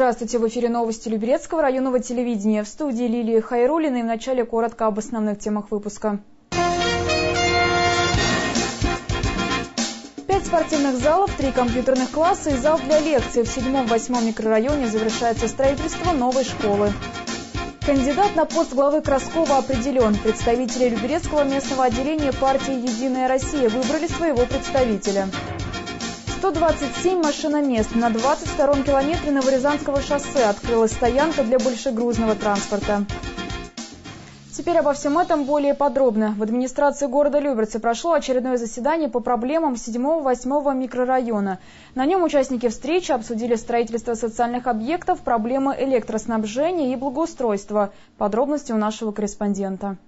Здравствуйте, в эфире новости Люберецкого районного телевидения. В студии Лилии Хайрулина и в начале коротко об основных темах выпуска. Пять спортивных залов, три компьютерных класса и зал для лекций. В седьмом-восьмом микрорайоне завершается строительство новой школы. Кандидат на пост главы Краскова определен. Представители Люберецкого местного отделения партии «Единая Россия» выбрали своего представителя. 127 машиномест. На 22-м километре Новорязанского шоссе открылась стоянка для большегрузного транспорта. Теперь обо всем этом более подробно. В администрации города Люберцы прошло очередное заседание по проблемам 7-8 микрорайона. На нем участники встречи обсудили строительство социальных объектов, проблемы электроснабжения и благоустройства. Подробности у нашего корреспондента.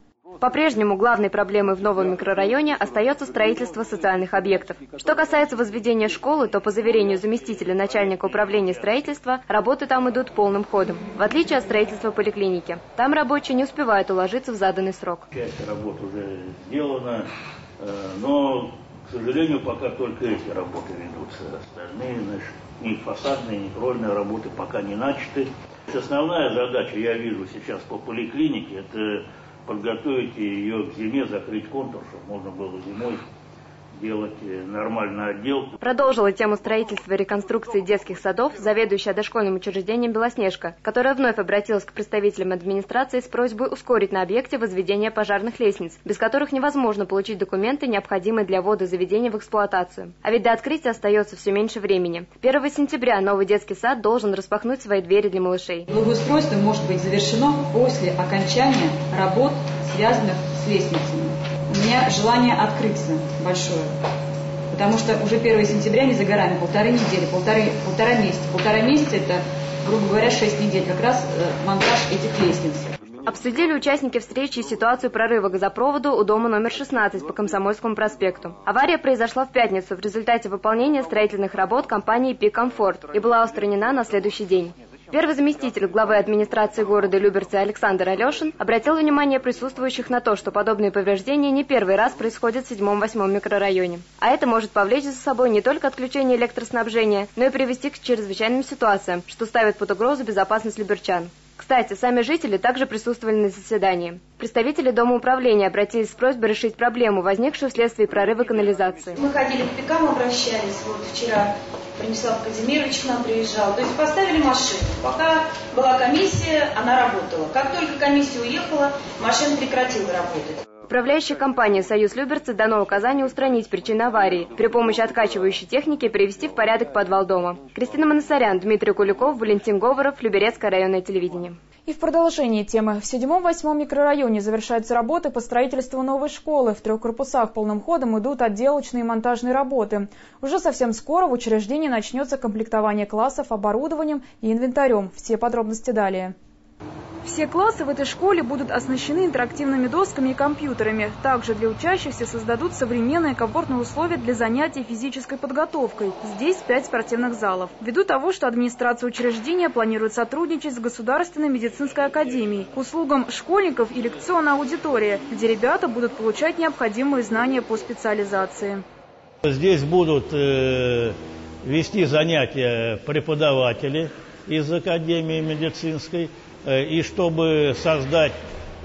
По-прежнему главной проблемой в новом микрорайоне остается строительство социальных объектов. Что касается возведения школы, то по заверению заместителя начальника управления строительства, работы там идут полным ходом, в отличие от строительства поликлиники. Там рабочие не успевают уложиться в заданный срок. Часть работ уже сделана, э, но, к сожалению, пока только эти работы ведутся. Остальные, значит, ни фасадные, ни кровельные работы пока не начаты. Основная задача, я вижу сейчас по поликлинике, это подготовить ее к зиме, закрыть контур, чтобы можно было зимой делать э, нормальную отделку. Продолжила тему строительства и реконструкции детских садов заведующая дошкольным учреждением «Белоснежка», которая вновь обратилась к представителям администрации с просьбой ускорить на объекте возведение пожарных лестниц, без которых невозможно получить документы, необходимые для ввода заведения в эксплуатацию. А ведь до открытия остается все меньше времени. 1 сентября новый детский сад должен распахнуть свои двери для малышей. Благоустройство может быть завершено после окончания работ, связанных с лестницами меня желание открыться большое. Потому что уже 1 сентября не за горами, полторы недели, полторы, полтора месяца. Полтора месяца это, грубо говоря, шесть недель, как раз э, монтаж этих лестниц. Обсудили участники встречи ситуацию прорыва газопровода у дома номер 16 по Комсомольскому проспекту. Авария произошла в пятницу в результате выполнения строительных работ компании «Пик Комфорт» и была устранена на следующий день. Первый заместитель главы администрации города Люберцы Александр Алешин обратил внимание присутствующих на то, что подобные повреждения не первый раз происходят в 7-8 микрорайоне. А это может повлечь за собой не только отключение электроснабжения, но и привести к чрезвычайным ситуациям, что ставит под угрозу безопасность люберчан. Кстати, сами жители также присутствовали на заседании. Представители Дома управления обратились с просьбой решить проблему, возникшую вследствие прорыва канализации. Мы ходили к ПИКам, обращались. Вот вчера Бронислав Казимирович к нам приезжал. То есть поставили машину. Пока была комиссия, она работала. Как только комиссия уехала, машина прекратила работать. Управляющая компания «Союз Люберцы» дано указание устранить причины аварии, при помощи откачивающей техники привести в порядок подвал дома. Кристина Моносарян, Дмитрий Куликов, Валентин Говоров, Люберецкое районное телевидение. И в продолжении темы. В седьмом-восьмом микрорайоне завершаются работы по строительству новой школы. В трех корпусах полным ходом идут отделочные и монтажные работы. Уже совсем скоро в учреждении начнется комплектование классов оборудованием и инвентарем. Все подробности далее. Все классы в этой школе будут оснащены интерактивными досками и компьютерами. Также для учащихся создадут современные комфортные условия для занятий физической подготовкой. Здесь пять спортивных залов. Ввиду того, что администрация учреждения планирует сотрудничать с Государственной медицинской академией. К услугам школьников и лекционная аудитория, где ребята будут получать необходимые знания по специализации. Здесь будут э, вести занятия преподаватели из Академии медицинской – и чтобы создать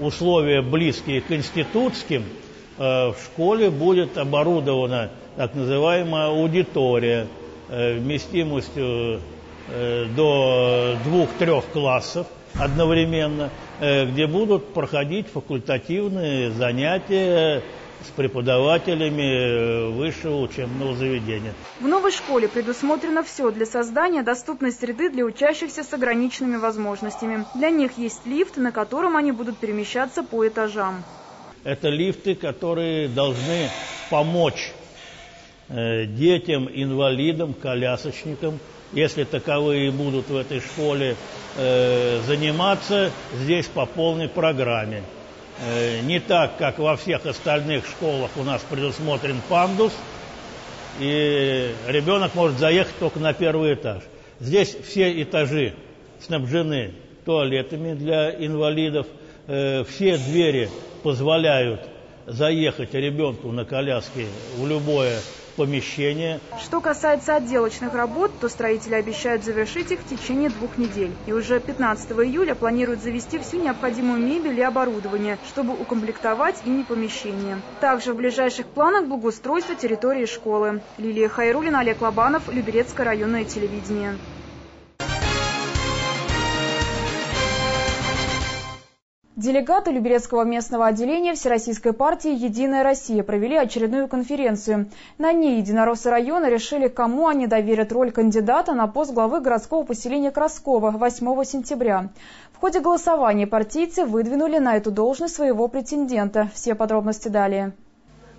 условия близкие к институтским, э, в школе будет оборудована так называемая аудитория э, вместимостью до двух-трех классов одновременно, где будут проходить факультативные занятия с преподавателями высшего учебного заведения. В новой школе предусмотрено все для создания доступной среды для учащихся с ограниченными возможностями. Для них есть лифт, на котором они будут перемещаться по этажам. Это лифты, которые должны помочь э, детям, инвалидам, колясочникам, если таковые будут в этой школе э, заниматься здесь по полной программе. Э, не так, как во всех остальных школах у нас предусмотрен пандус, и ребенок может заехать только на первый этаж. Здесь все этажи снабжены туалетами для инвалидов, э, все двери позволяют заехать ребенку на коляске в любое помещение. Что касается отделочных работ, то строители обещают завершить их в течение двух недель. И уже 15 июля планируют завести всю необходимую мебель и оборудование, чтобы укомплектовать ими помещение. Также в ближайших планах благоустройство территории школы. Лилия Хайрулина, Олег Лобанов, Люберецкое районное телевидение. Делегаты Люберецкого местного отделения Всероссийской партии «Единая Россия» провели очередную конференцию. На ней единороссы района решили, кому они доверят роль кандидата на пост главы городского поселения Краскова 8 сентября. В ходе голосования партийцы выдвинули на эту должность своего претендента. Все подробности далее.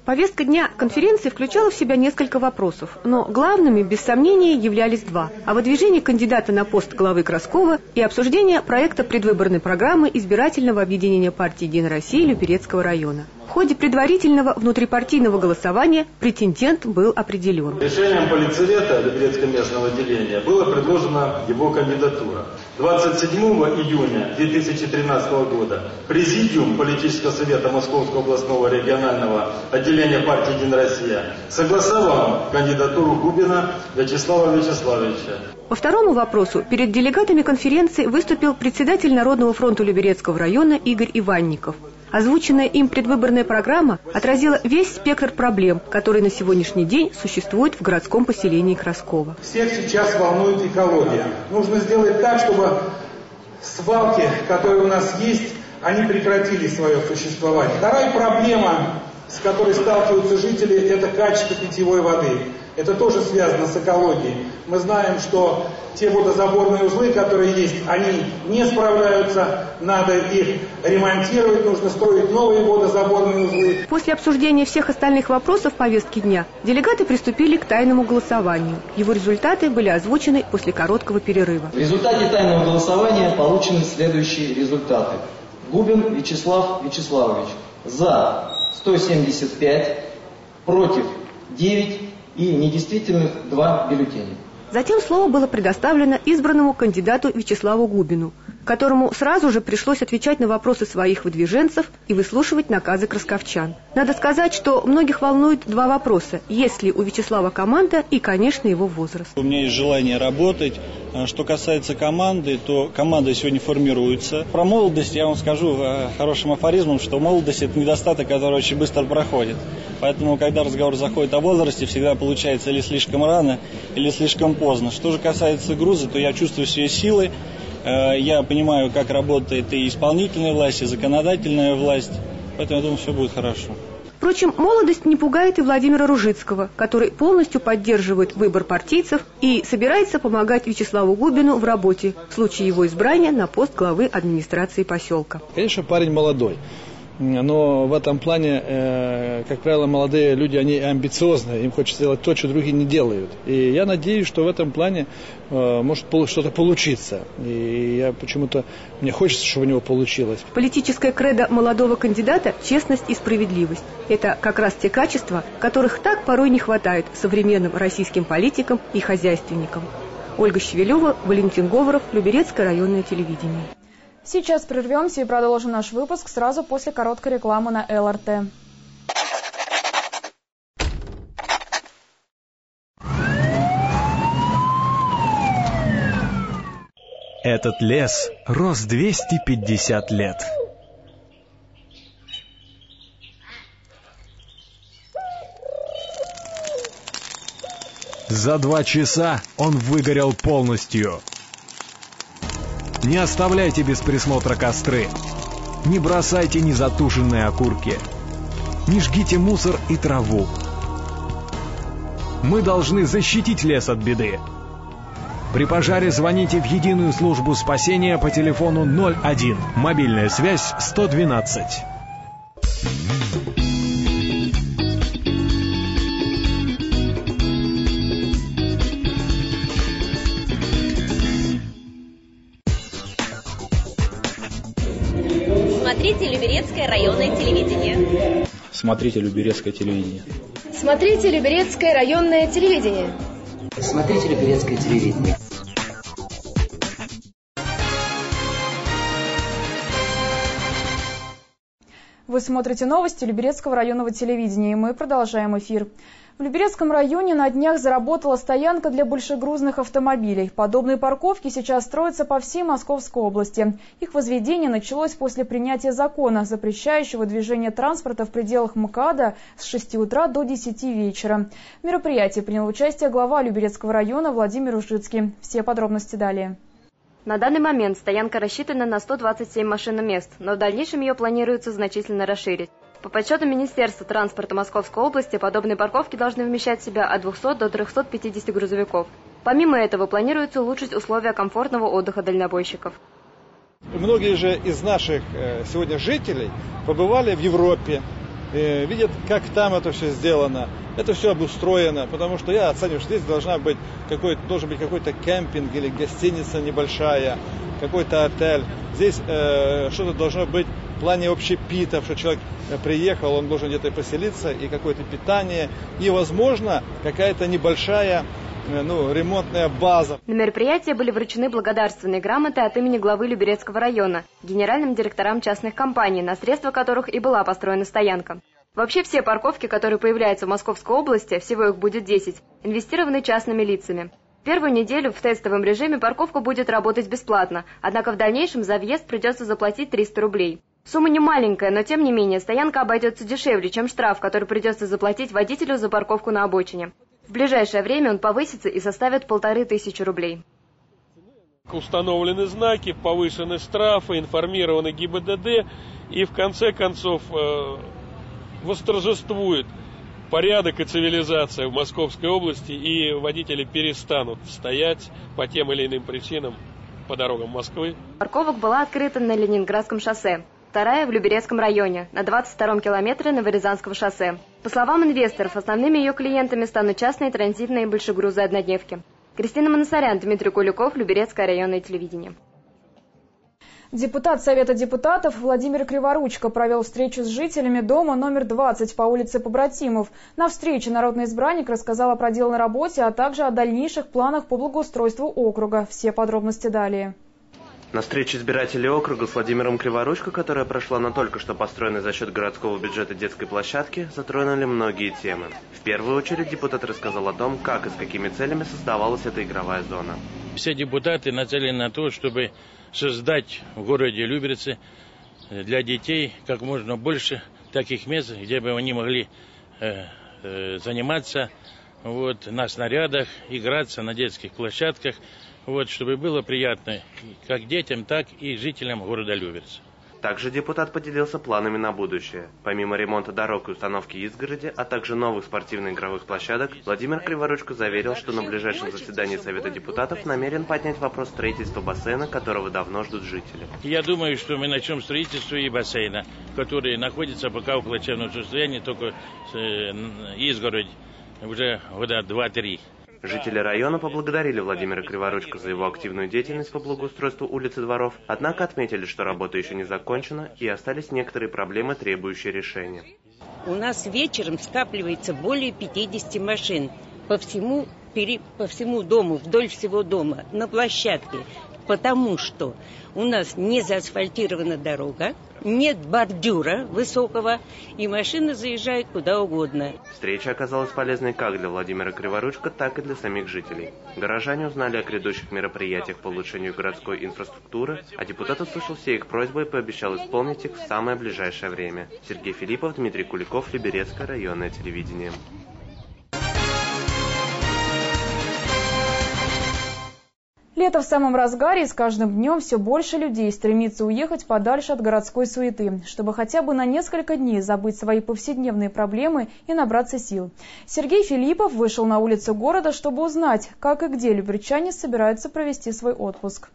Повестка дня конференции включала в себя несколько вопросов, но главными, без сомнения, являлись два – о выдвижении кандидата на пост главы Краскова и обсуждение проекта предвыборной программы избирательного объединения партии «Единая Россия» Люберецкого района. В ходе предварительного внутрипартийного голосования претендент был определен. Решением политсовета Люберецкого местного отделения была предложена его кандидатура. 27 июня 2013 года Президиум Политического совета Московского областного регионального отделения партии «Единая Россия» согласовал кандидатуру Губина Вячеслава Вячеславовича. По второму вопросу перед делегатами конференции выступил председатель Народного фронта Люберецкого района Игорь Иванников. Озвученная им предвыборная программа отразила весь спектр проблем, которые на сегодняшний день существуют в городском поселении Краскова. Всех сейчас волнует экология. Нужно сделать так, чтобы свалки, которые у нас есть, они прекратили свое существование. Вторая проблема, с которой сталкиваются жители, это качество питьевой воды. Это тоже связано с экологией. Мы знаем, что те водозаборные узлы, которые есть, они не справляются, надо их ремонтировать, нужно строить новые водозаборные узлы. После обсуждения всех остальных вопросов повестки дня делегаты приступили к тайному голосованию. Его результаты были озвучены после короткого перерыва. В результате тайного голосования получены следующие результаты. Губин Вячеслав Вячеславович за 175, против 9 и недействительных 2 бюллетеня. Затем слово было предоставлено избранному кандидату Вячеславу Губину, которому сразу же пришлось отвечать на вопросы своих выдвиженцев и выслушивать наказы красковчан. Надо сказать, что многих волнует два вопроса. Есть ли у Вячеслава команда и, конечно, его возраст. У меня есть желание работать. А что касается команды, то команда сегодня формируется. Про молодость я вам скажу э, хорошим афоризмом, что молодость – это недостаток, который очень быстро проходит. Поэтому, когда разговор заходит о возрасте, всегда получается или слишком рано, или слишком поздно. Что же касается груза, то я чувствую все силы, я понимаю, как работает и исполнительная власть, и законодательная власть. Поэтому я думаю, все будет хорошо. Впрочем, молодость не пугает и Владимира Ружицкого, который полностью поддерживает выбор партийцев и собирается помогать Вячеславу Губину в работе в случае его избрания на пост главы администрации поселка. Конечно, парень молодой но в этом плане, э, как правило, молодые люди, они амбициозны, им хочется делать то, что другие не делают. И я надеюсь, что в этом плане э, может что-то получиться. И я почему-то, мне хочется, чтобы у него получилось. Политическая кредо молодого кандидата – честность и справедливость. Это как раз те качества, которых так порой не хватает современным российским политикам и хозяйственникам. Ольга Щевелева, Валентин Говоров, Люберецкое районное телевидение. Сейчас прервемся и продолжим наш выпуск сразу после короткой рекламы на ЛРТ. Этот лес рос 250 лет. За два часа он выгорел полностью. Не оставляйте без присмотра костры. Не бросайте незатушенные окурки. Не жгите мусор и траву. Мы должны защитить лес от беды. При пожаре звоните в единую службу спасения по телефону 01. Мобильная связь 112. Смотрите Люберецкое районное телевидение. Смотрите Люберецкое телевидение. Смотрите Люберецкое районное телевидение. Смотрите Люберецкое телевидение. Вы смотрите новости Люберецкого районного телевидения, и мы продолжаем эфир. В Люберецком районе на днях заработала стоянка для большегрузных автомобилей. Подобные парковки сейчас строятся по всей Московской области. Их возведение началось после принятия закона, запрещающего движение транспорта в пределах МКАДа с 6 утра до 10 вечера. В мероприятии принял участие глава Люберецкого района Владимир Ужицкий. Все подробности далее. На данный момент стоянка рассчитана на 127 машиномест, но в дальнейшем ее планируется значительно расширить. По подсчетам Министерства транспорта Московской области, подобные парковки должны вмещать в себя от 200 до 350 грузовиков. Помимо этого, планируется улучшить условия комфортного отдыха дальнобойщиков. Многие же из наших э, сегодня жителей побывали в Европе, э, видят, как там это все сделано. Это все обустроено, потому что я оцениваю, что здесь должна быть какой должен быть какой-то кемпинг или гостиница небольшая, какой-то отель. Здесь э, что-то должно быть в плане общепита, что человек э, приехал, он должен где-то поселиться, и какое-то питание, и, возможно, какая-то небольшая э, ну, ремонтная база. На мероприятии были вручены благодарственные грамоты от имени главы Люберецкого района, генеральным директорам частных компаний, на средства которых и была построена стоянка. Вообще все парковки, которые появляются в Московской области, всего их будет 10, инвестированы частными лицами. Первую неделю в тестовом режиме парковка будет работать бесплатно, однако в дальнейшем за въезд придется заплатить 300 рублей. Сумма не маленькая, но тем не менее стоянка обойдется дешевле, чем штраф, который придется заплатить водителю за парковку на обочине. В ближайшее время он повысится и составит полторы тысячи рублей. Установлены знаки, повышены штрафы, информированы ГИБДД и в конце концов э, восторжествует порядок и цивилизация в Московской области и водители перестанут стоять по тем или иным причинам по дорогам Москвы. Парковок была открыта на Ленинградском шоссе. Вторая в Люберецком районе, на 22-м километре Новорязанского шоссе. По словам инвесторов, основными ее клиентами станут частные транзитные большегрузы однодневки. Кристина Моносарян, Дмитрий Куликов, Люберецкое районное телевидение. Депутат Совета депутатов Владимир Криворучко провел встречу с жителями дома номер 20 по улице Побратимов. На встрече народный избранник рассказал о проделанной работе, а также о дальнейших планах по благоустройству округа. Все подробности далее. На встрече избирателей округа с Владимиром Криворучко, которая прошла на только что построенной за счет городского бюджета детской площадке, затронули многие темы. В первую очередь депутат рассказал о том, как и с какими целями создавалась эта игровая зона. Все депутаты нацелены на то, чтобы создать в городе Люберцы для детей как можно больше таких мест, где бы они могли э, э, заниматься вот, на снарядах, играться на детских площадках, вот, чтобы было приятно как детям, так и жителям города Люберца. Также депутат поделился планами на будущее. Помимо ремонта дорог и установки изгороди, а также новых спортивно-игровых площадок, Владимир Криворучко заверил, что на ближайшем заседании Совета депутатов намерен поднять вопрос строительства бассейна, которого давно ждут жители. Я думаю, что мы начнем строительство и бассейна, который находится пока в плачевном состоянии, только э, изгородь уже года два-три. Жители района поблагодарили Владимира Криворучко за его активную деятельность по благоустройству улиц и дворов, однако отметили, что работа еще не закончена и остались некоторые проблемы, требующие решения. У нас вечером скапливается более 50 машин по всему, по всему дому, вдоль всего дома, на площадке потому что у нас не заасфальтирована дорога, нет бордюра высокого, и машины заезжают куда угодно. Встреча оказалась полезной как для Владимира Криворучка, так и для самих жителей. Горожане узнали о грядущих мероприятиях по улучшению городской инфраструктуры, а депутат услышал все их просьбы и пообещал исполнить их в самое ближайшее время. Сергей Филиппов, Дмитрий Куликов, Либерецкое районное телевидение. Лето в самом разгаре, и с каждым днем все больше людей стремится уехать подальше от городской суеты, чтобы хотя бы на несколько дней забыть свои повседневные проблемы и набраться сил. Сергей Филиппов вышел на улицу города, чтобы узнать, как и где люберчане собираются провести свой отпуск.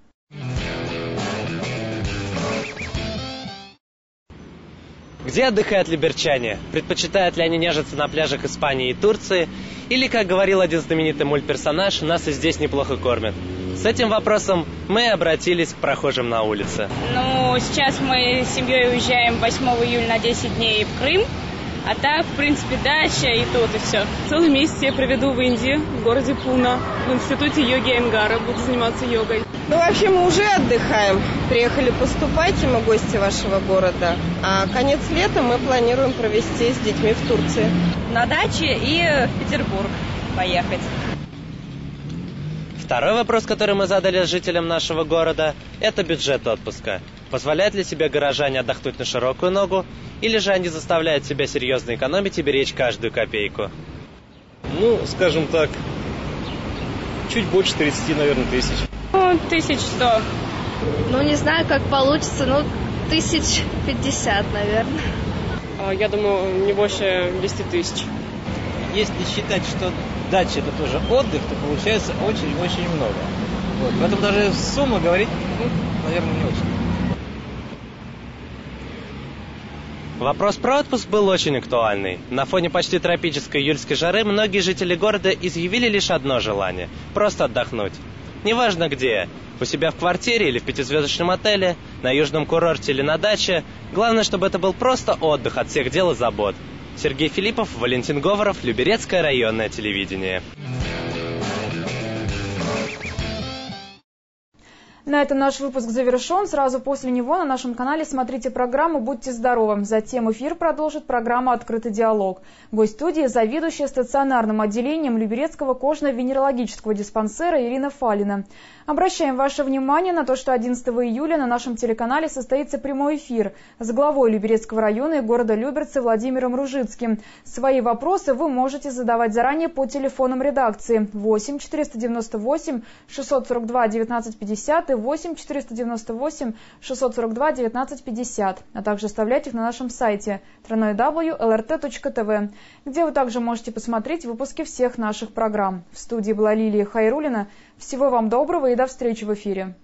Где отдыхают либерчане? Предпочитают ли они нежиться на пляжах Испании и Турции? Или, как говорил один знаменитый мультперсонаж, нас и здесь неплохо кормят? С этим вопросом мы обратились к прохожим на улице. Ну, сейчас мы с семьей уезжаем 8 июля на 10 дней в Крым. А так, в принципе, дача и тут, и все. Целый месяц я проведу в Индии, в городе Пуна, в институте йоги Аймгара. Буду заниматься йогой. Ну, вообще, мы уже отдыхаем. Приехали поступать, и мы гости вашего города. А конец лета мы планируем провести с детьми в Турции. На даче и в Петербург поехать. Второй вопрос, который мы задали жителям нашего города, это бюджет отпуска. Позволяют ли себе горожане отдохнуть на широкую ногу, или же они заставляют себя серьезно экономить и беречь каждую копейку? Ну, скажем так, чуть больше 30, наверное, тысяч. Ну, тысяч сто. Ну, не знаю, как получится, ну, тысяч пятьдесят, наверное. А, я думаю, не больше 10 тысяч. Если считать, что дача это тоже отдых, то получается очень-очень много. Вот. Поэтому даже сумма говорить, ну, наверное, не очень. Вопрос про отпуск был очень актуальный. На фоне почти тропической июльской жары многие жители города изъявили лишь одно желание – просто отдохнуть. Неважно где – у себя в квартире или в пятизвездочном отеле, на южном курорте или на даче. Главное, чтобы это был просто отдых от всех дел и забот. Сергей Филиппов, Валентин Говоров, Люберецкое районное телевидение. На этом наш выпуск завершен. Сразу после него на нашем канале смотрите программу «Будьте здоровы». Затем эфир продолжит программа «Открытый диалог». Гость студии – заведующая стационарным отделением Люберецкого кожно-венерологического диспансера Ирина Фалина. Обращаем ваше внимание на то, что 11 июля на нашем телеканале состоится прямой эфир с главой Люберецкого района и города Люберцы Владимиром Ружицким. Свои вопросы вы можете задавать заранее по телефонам редакции 8 498 642 1950 и 8 498 642 1950, а также оставлять их на нашем сайте www.lrt.tv, где вы также можете посмотреть выпуски всех наших программ. В студии была Лилия Хайрулина. Всего вам доброго и до встречи в эфире.